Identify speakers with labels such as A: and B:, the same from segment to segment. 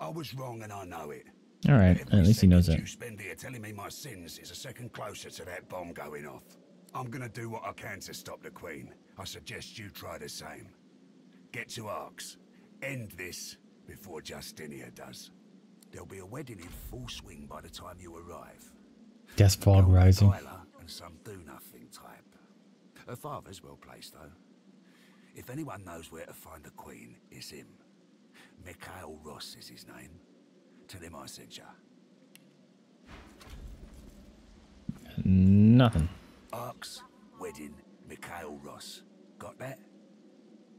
A: I was wrong and I know it.
B: All right,
A: Every
B: at least he knows that.
A: You spend here telling me my sins is a second closer to that bomb going off. I'm gonna do what I can to stop the Queen. I suggest you try the same. Get to Arx. End this before Justinia does. There'll be a wedding in full swing by the time you arrive.
B: Death fog rising.
A: And some do-nothing type. Her father's well placed, though. If anyone knows where to find the Queen, it's him. Mikhail Ross is his name. Tell him I sent ya.
B: Nothing.
A: Arx, wedding, Mikhail Ross. Got that?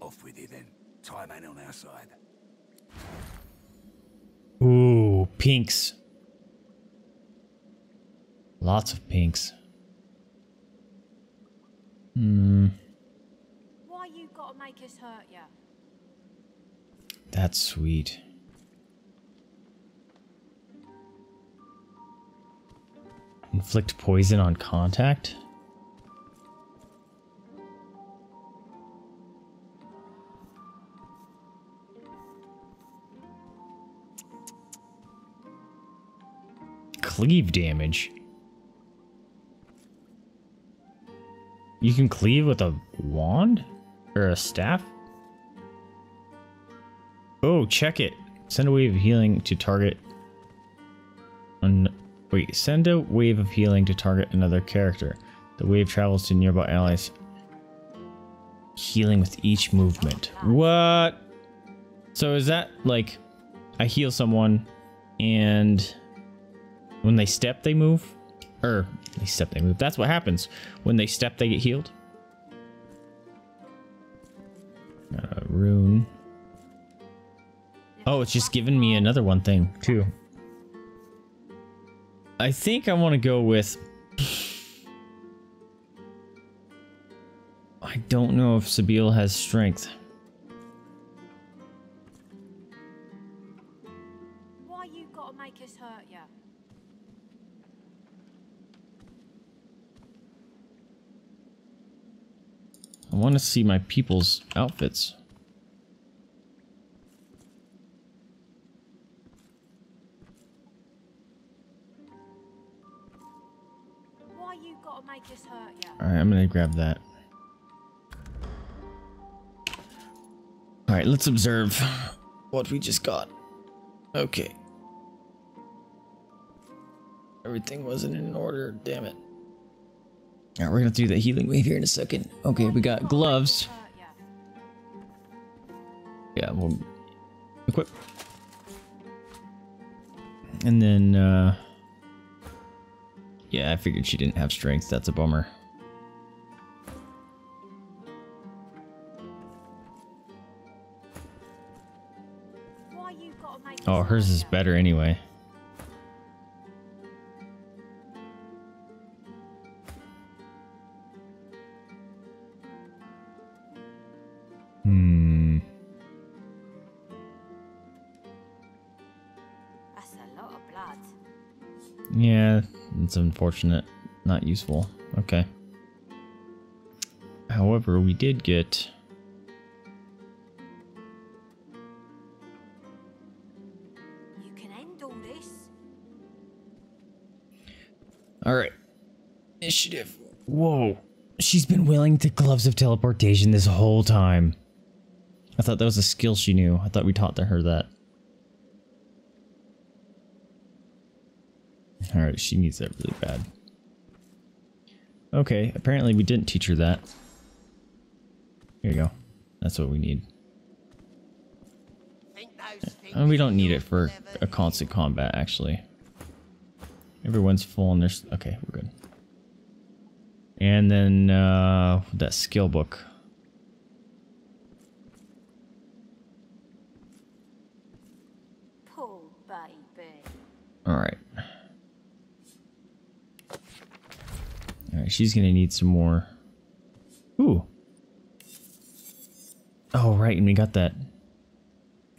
A: Off with you then. Time ain't on our side.
B: Ooh, pinks. Lots of pinks. Hmm,
C: Why you gotta make us hurt ya?
B: That's sweet. Inflict poison on contact? Cleave damage. You can cleave with a wand? Or a staff? Oh, check it. Send a wave of healing to target. An wait, send a wave of healing to target another character. The wave travels to nearby allies. Healing with each movement. What? So is that like I heal someone and when they step they move? Or they step they move. That's what happens. When they step they get healed. Uh, rune. Oh, it's just giving me another one thing too. I think I want to go with. I don't know if Sabine has strength.
C: Why you gotta make us hurt ya?
B: I want to see my people's outfits. Alright, I'm gonna grab that. Alright, let's observe what we just got. Okay. Everything wasn't in order, damn it. Alright, we're gonna do the healing wave here in a second. Okay, we got gloves. Yeah, we'll equip. And then, uh, yeah, I figured she didn't have strength. That's a bummer.
C: Why you gotta make
B: Oh, hers is better anyway. It's unfortunate. Not useful. Okay. However, we did get.
C: You can end all this.
B: Alright. Initiative. Whoa. She's been willing to gloves of teleportation this whole time. I thought that was a skill she knew. I thought we taught her that. Alright, she needs that really bad. Okay, apparently we didn't teach her that. Here you go. That's what we need. And we don't need it for a constant combat, actually. Everyone's full and there's... Okay, we're good. And then, uh, that skill book. Alright. Alright, she's gonna need some more. Ooh. Oh, right, and we got that.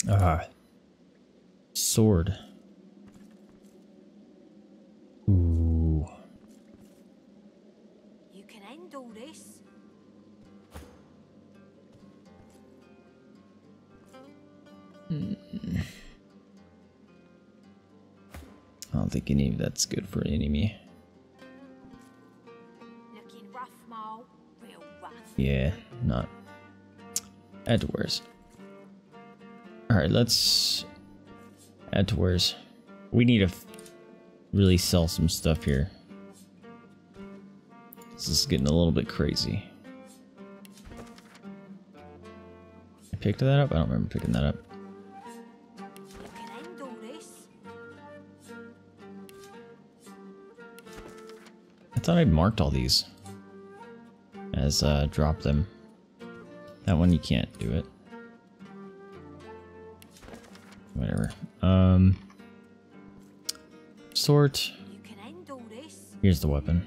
B: Uh, sword. Ooh.
C: You can end all this.
B: I don't think any of that's good for an enemy. Yeah, not. Add to wares. Alright, let's add to wares. We need to really sell some stuff here. This is getting a little bit crazy. I picked that up? I don't remember picking that up. I thought I'd marked all these uh, drop them. That one you can't do it. Whatever. Um, sort. Here's the weapon.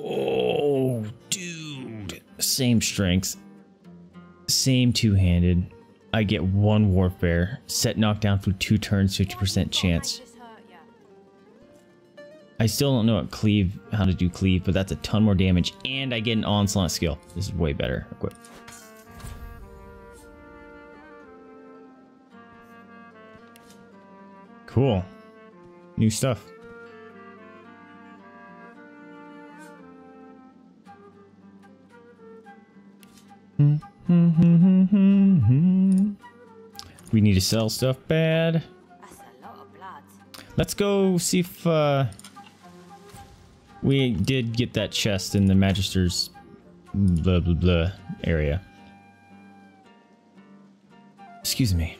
B: Oh, dude. Same strength. Same two-handed. I get one warfare. Set knockdown for two turns, 50% chance. I still don't know what cleave, how to do cleave, but that's a ton more damage, and I get an onslaught skill. This is way better. Equip. Cool. New stuff. We need to sell stuff bad.
C: That's a lot of blood.
B: Let's go see if uh, we did get that chest in the Magister's blah blah blah area. Excuse me.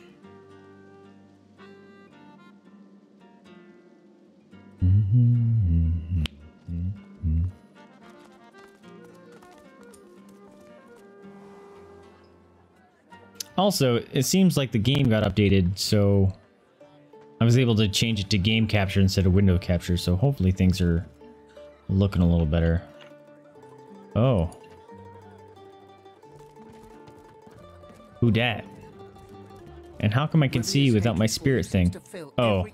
B: Also, it seems like the game got updated, so I was able to change it to game capture instead of window capture, so hopefully things are looking a little better. Oh. Who dat? And how come I can see without my spirit thing? Oh.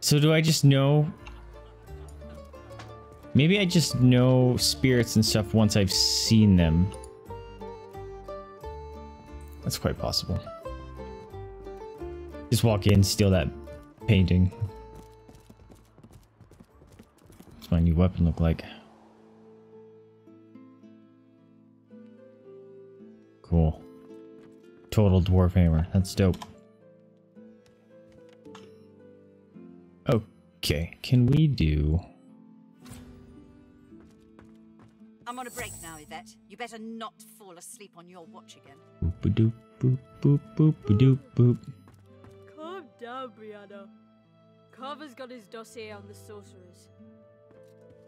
B: So do I just know... Maybe I just know spirits and stuff once I've seen them. That's quite possible. Just walk in, steal that painting. What's my new weapon look like? Cool. Total dwarf hammer. That's dope. Okay, can we do...
D: I'm on a break now, Yvette. You better not fall asleep on your watch again.
B: Boop doop boop boop boop doop boop.
E: Calm down, Brianna. Carver's got his dossier on the sorcerers.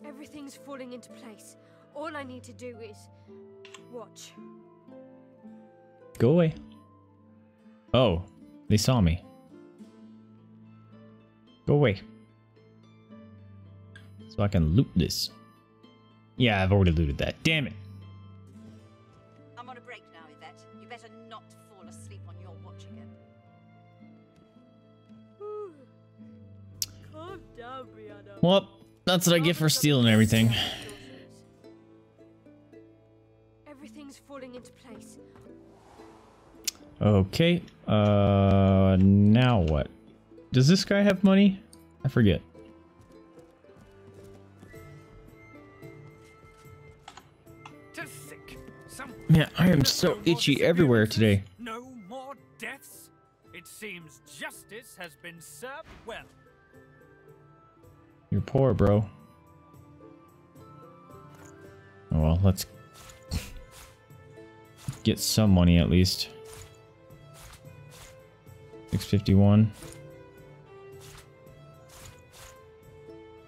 E: Everything's falling into place. All I need to do is watch.
B: Go away. Oh, they saw me. Go away. So I can loot this. Yeah, I've already looted that. Damn it.
D: I'm on a break now, Yvette. You better not fall asleep on your watch again.
E: Calm down, Brianna.
B: Well, that's what I get for stealing everything.
E: Everything's falling into place.
B: Okay. Uh, now what? Does this guy have money? I forget.
F: To
B: Man, I am so itchy everywhere today.
F: no more deaths. It seems justice has been served well.
B: You're poor, bro. Oh well, let's get some money at least. 651.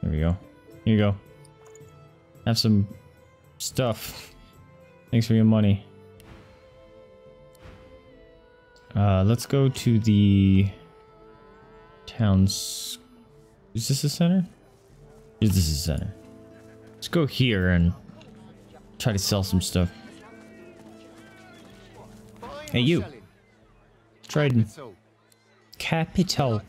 B: There we go. Here you go. Have some stuff. Thanks for your money. Uh, let's go to the town's. Is this the center? Is this the center? Let's go here and try to sell some stuff. Hey, you. Trident. Capital.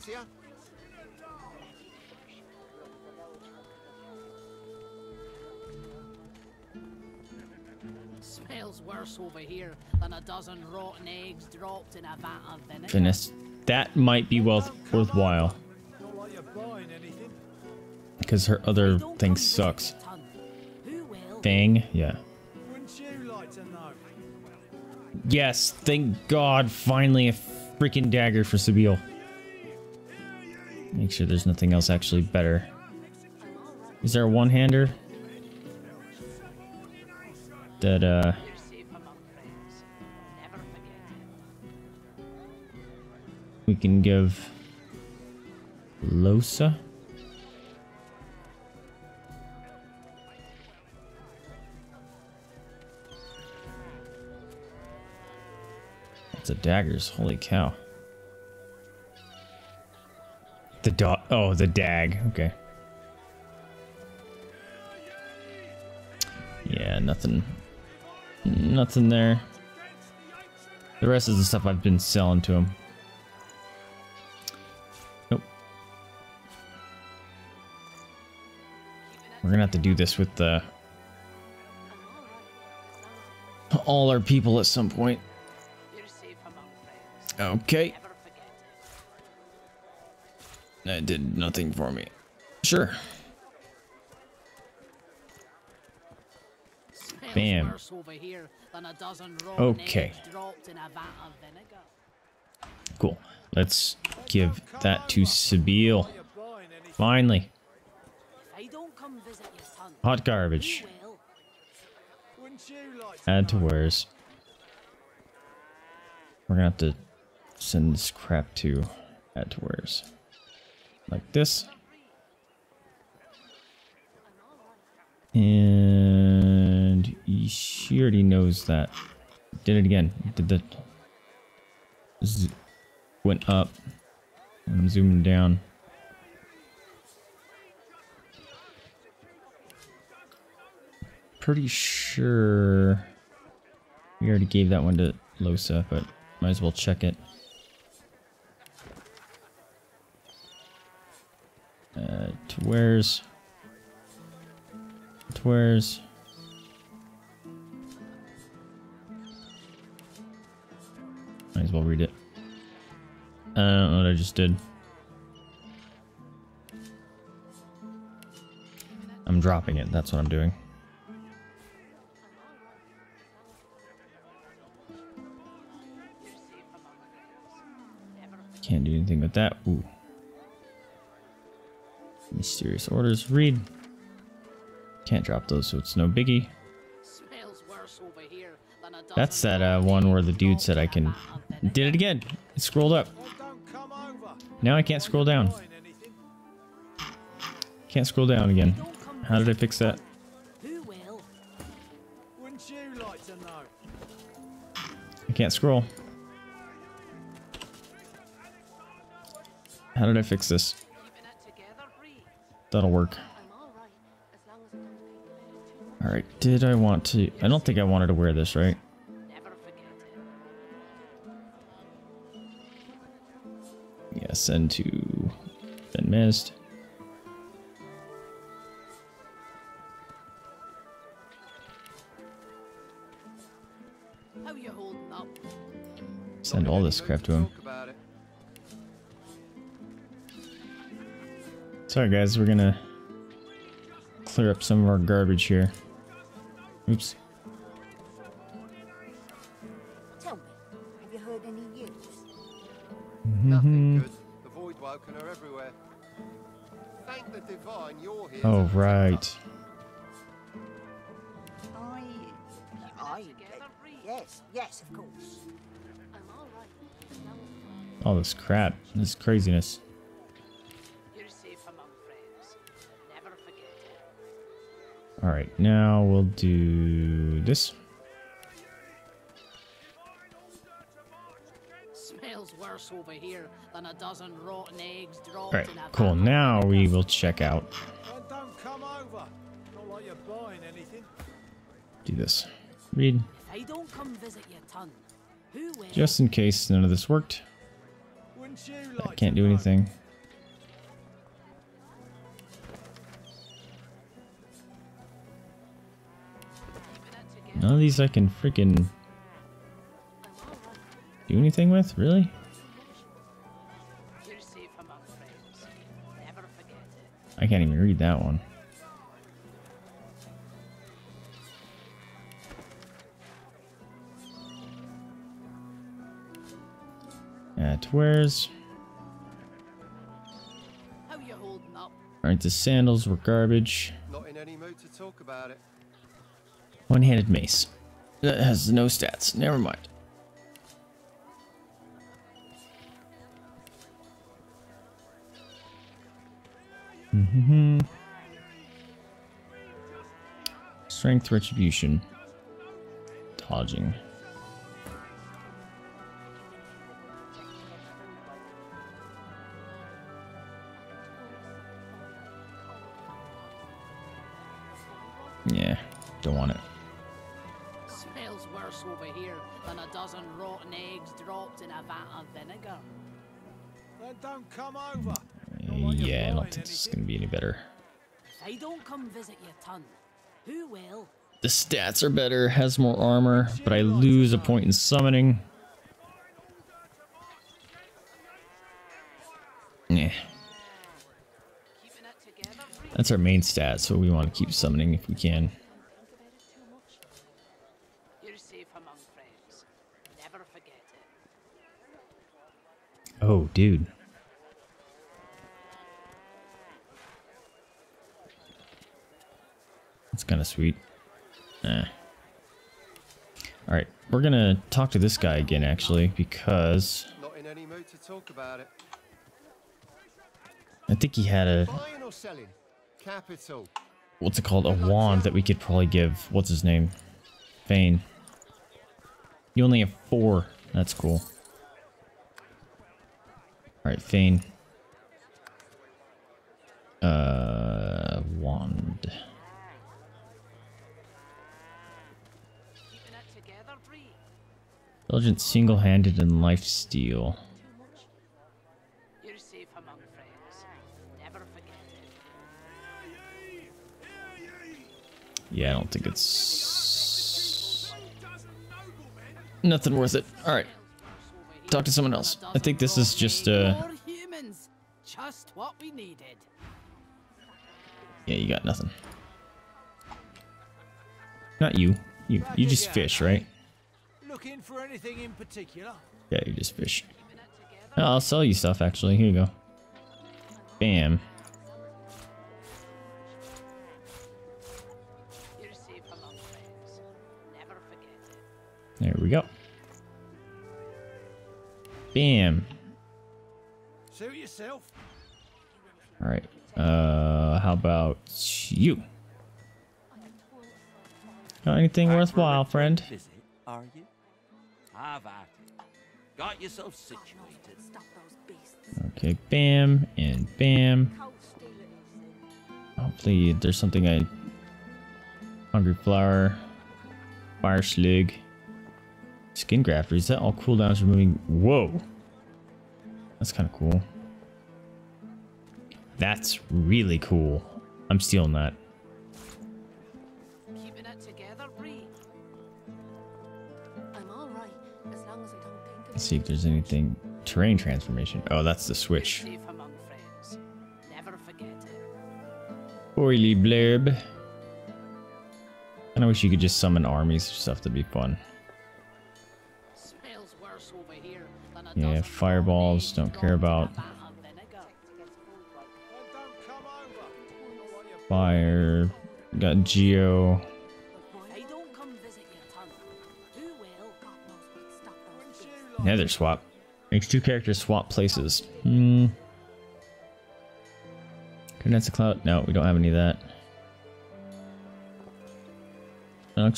G: Smells Smells worse over here than a dozen rotten eggs dropped in a vat of vinegar.
B: Goodness, that might be worth worthwhile because her other thing sucks.
G: your ton. Who will?
B: Thing, yeah.
F: Wouldn't you like to know?
B: Yes, thank God, finally a freaking dagger for Sabine. Make sure there's nothing else actually better. Is there a one-hander? That, uh...
G: You're safe among friends. Never forget it.
B: we can give Lohse. That's a daggers. Holy cow. The dog. Oh, the dag. Okay. Yeah, nothing. Nothing there. The rest is the stuff I've been selling to him. Nope. We're gonna have to do this with the all our people at some point. Okay.
G: Never forget it.
B: That did nothing for me. Sure. Bam.
G: worse over here than a dozen rotten
B: Okay.
G: eggs dropped in a vat of vinegar.
B: Cool. Let's give that to Sabine.
F: You're buying anything.
B: Finally.
G: If I don't come visit your ton,
B: Hot garbage.
G: who will?
F: Wouldn't you like to
B: Add to
F: know?
B: wares. We're gonna have to send this crap to add to wares. Like this. And she already knows that. Did it again. Did the went up. I'm zooming down. Pretty sure we already gave that one to Lohse, but might as well check it. Uh, where's where's might as well read it. I don't know what I just did. I'm dropping it. That's what I'm doing. Can't do anything with that. Ooh. Mysterious orders. Read. Can't drop those, so it's no biggie.
G: Smells worse over here than a
B: That's that uh, one where the dude said I
G: dropped in a
B: can.
G: vat of vinegar.
B: Did it again. It scrolled up.
F: Don't come over.
B: Now I can't scroll down. Can't scroll down again. How did I fix that?
G: ton. Who will?
F: Wouldn't you like to know?
B: I can't scroll. How did I fix this? That'll work.
E: Alright,
B: did I want to... I don't think I wanted to wear this, right? Yeah, send to... Then missed. Send all this crap to him. Sorry guys, we're gonna clear up some of our garbage here. Oops.
C: Tell me, have you heard any news?
H: Nothing mm-hmm. good. The void woken are everywhere. Thank the divine you're here.
B: Oh, right.
C: I... I... yes, yes, of course.
E: I'm alright, as long as
B: All this crap. This craziness. Alright, now we'll do this.
G: Smells worse over here than a dozen rotten eggs dropped
B: Alright,
G: in a
B: cool.
G: vat
B: Now we will check out.
F: Don't come over. Not like you're buying anything.
B: Do this. Read.
G: If I don't come visit your ton, who will?
B: Just in case none of this worked.
F: Wouldn't you
B: I can't
F: to
B: do
F: know?
B: anything. None of these I can freaking do anything with, really?
G: You're safe among friends. Never forget it.
B: I can't even read that one. At where's
G: How you holding up?
B: Alright, the sandals were garbage.
H: Not in any mood to talk about it.
B: One-handed mace. That has no stats. Never mind. Mm-hmm. Strength retribution. Dodging. Yeah, don't want it.
G: A vat of vinegar.
I: Then don't come over.
B: Yeah, I don't think this is gonna be any better.
G: If I don't come visit your ton, who will?
B: The stats are better, has more armor, but I lose a point in summoning. Yeah,
G: Keeping it together, Bree?
B: that's our main stat, so we want to keep summoning if we can.
G: You're safe among friends. Never forget it.
B: Oh, dude. That's kind of sweet. Eh. Alright, we're gonna talk to this guy again, actually, because
H: Not in any mood to talk about it.
B: I think he had a,
H: Buying or selling? Capital.
B: what's it called, a wand that we could probably give, what's his name? Fane. You only have four. That's cool. Alright, Fane. Uh, wand.
G: Keeping it together, Bree?
B: Diligent single-handed and life steal.
G: You're safe among friends. Never forget it.
B: Yeah, I don't think it's nothing worth it. All right, talk to someone else. I think this is just uh,
G: humans. Just what we needed.
B: yeah, you got nothing. Not you. You you just fish, right?
I: Looking for anything in particular?
B: Yeah, you just fish. Oh, I'll sell you stuff actually. Here you go. Bam.
G: You're safe among friends. Never forget it.
B: There we go. Bam.
I: Suit yourself.
B: All right. Uh, how about you? Got anything worthwhile, friend?
J: Visit, are you? I've it. Got yourself situated.
B: Okay, bam and bam. Hopefully there's something I... Hungry flower. Fire slug. Skin grafter. Is that all cooldowns removing? Whoa. That's kind of cool. That's really cool. I'm stealing that.
G: Keeping it together?
E: I'm as long as I don't think of
B: Let's see if there's anything. Terrain transformation. Oh, that's the switch.
G: safe among friends. Never forget it.
B: Oily blurb. Kinda wish you could just summon armies or stuff. That'd be fun. Yeah, fireballs, don't care about. Fire. Got Geo. Nether swap. Makes two characters swap places. Hmm. Condense a cloud. No, we don't have any of that.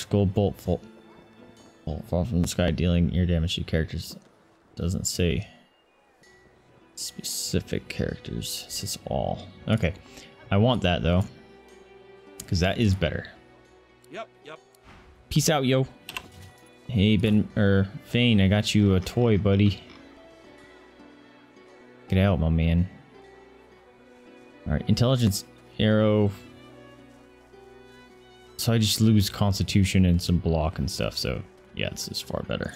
B: Gold bolt fall. Bolt fall from the sky, dealing ear damage to characters. Doesn't say specific characters. It says all. Okay. I want that though. Because that is better.
J: Yep, yep.
B: Peace out, yo. Hey, Ben, er, Fane, I got you a toy, buddy. Get out, my man. Alright, intelligence arrow. So I just lose constitution and some block and stuff. So yeah, this is far better.